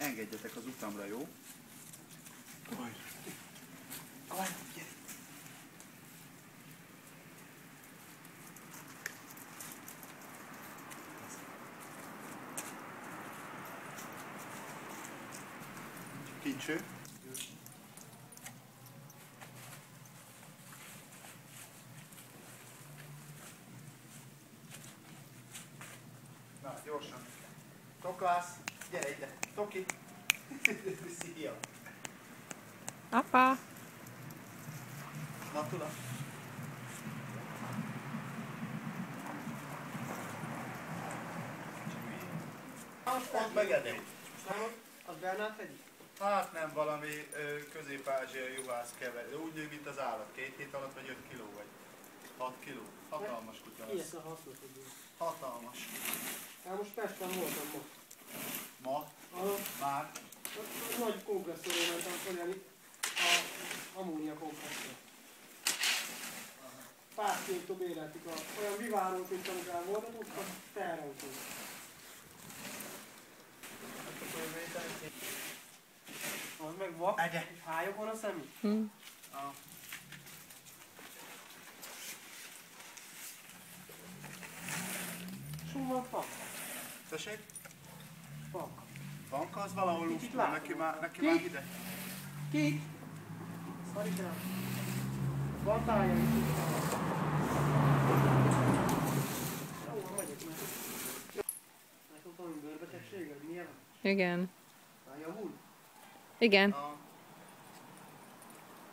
engedjetek az utamra, jó? Kincső. Na, gyorsan. Toklász, gyere ide. Toki. Szia. Apa! Matula. Ott meg edély. Az Bernát egyik? Hát nem, valami közép-ázsiai juhász kever. Úgy nő, mint az állat. Két hét alatt vagy 5 kiló vagy. 6 kiló. Hatalmas kutya Ki lesz. Hatalmas. Hát most Pesten voltam most. Ma? Már? nagy kompresszorról mentem följeni a ammónia kompresszor. Pár képtől béreltük a olyan vivárót, mint amivel voltam, ott a teherautó. Az meg vak, Egye. hályok van a szemű. Hm. Ah. Sum van. Tessék? Fak. Vanka az valahol látom. neki már, neki Ki? már ide. Ki? Szarikám. Van tája is. Jó, van megyek meg. Látom, valami bőrbetegsége, hogy milyen? Igen. Javul? Igen. A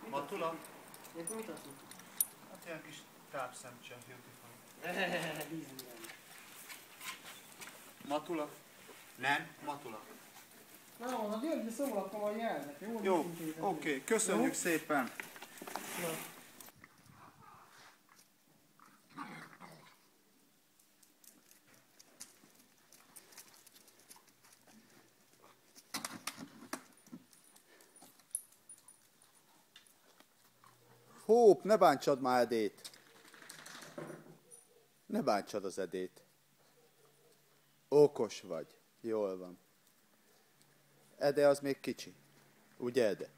Matula? Akkor mit mondod? Hát ilyen kis tápszemcse, beautiful. Matula? Nem, Matula. Na, a Györgyi szólapom a jelnek, jó? Jó, oké, okay, köszönjük Jó? szépen. Na. Hóp, ne bántsad már Edét. Ne bántsad az Edét. Okos vagy. Jól van. Ede az még kicsi. Ugye Ede?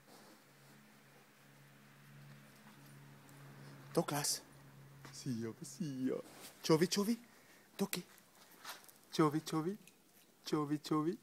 Toklász. Szia, szia. Csovi, csovi. Toki. Csovi, csovi. Csovi, csovi.